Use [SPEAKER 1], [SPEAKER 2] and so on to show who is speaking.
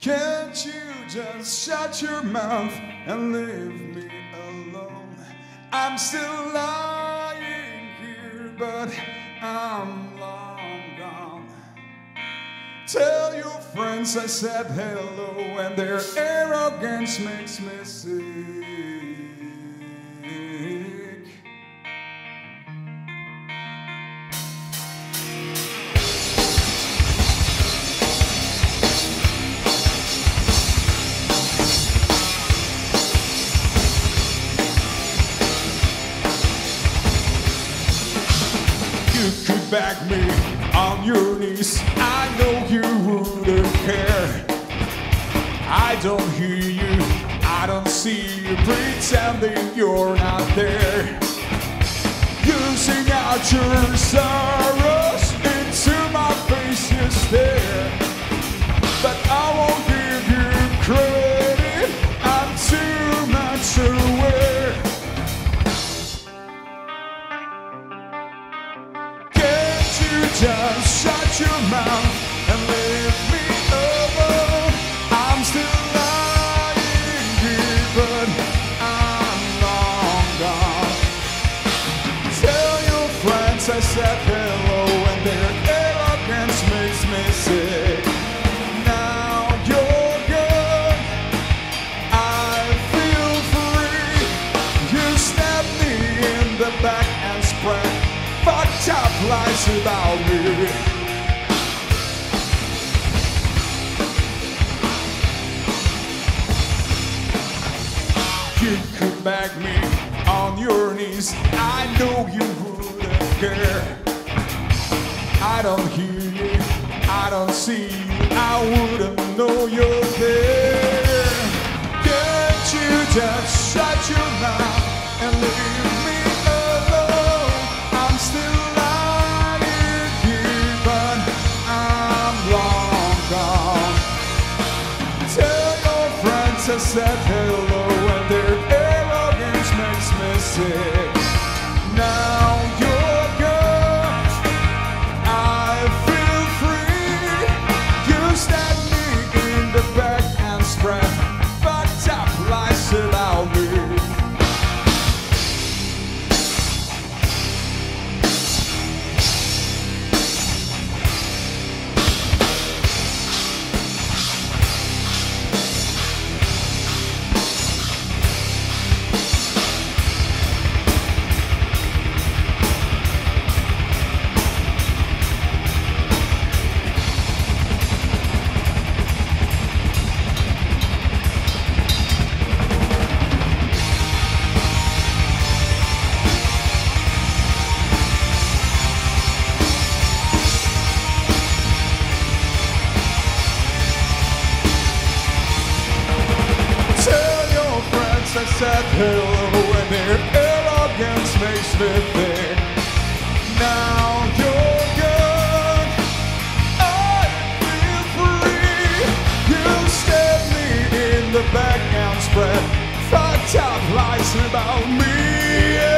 [SPEAKER 1] just shut your mouth and leave me alone? I'm still lying here, but I'm long gone. Tell your friends I said hello, and their arrogance makes me sick. You could beg me on your knees. I know you wouldn't care. I don't hear you, I don't see you pretending you're not there. You sing out your sorrows your mouth and leave me alone? I'm still lying here, but I'm long gone. Tell your friends I said hello, and their makes me sick. Now you're gone, I feel free. You me in the back and spread fucked up lies about me. You could beg me on your knees. I know you wouldn't care. I don't hear you, I don't see you, I wouldn't know you're there. Can't you just shut your mouth and leave me alone? I'm still lying here, but I'm long gone. Tell your friends I said sick. Said hello and their arrogance makes me think. Now you're gone. I feel free. You stab me in the back and spread fucked up lies about me.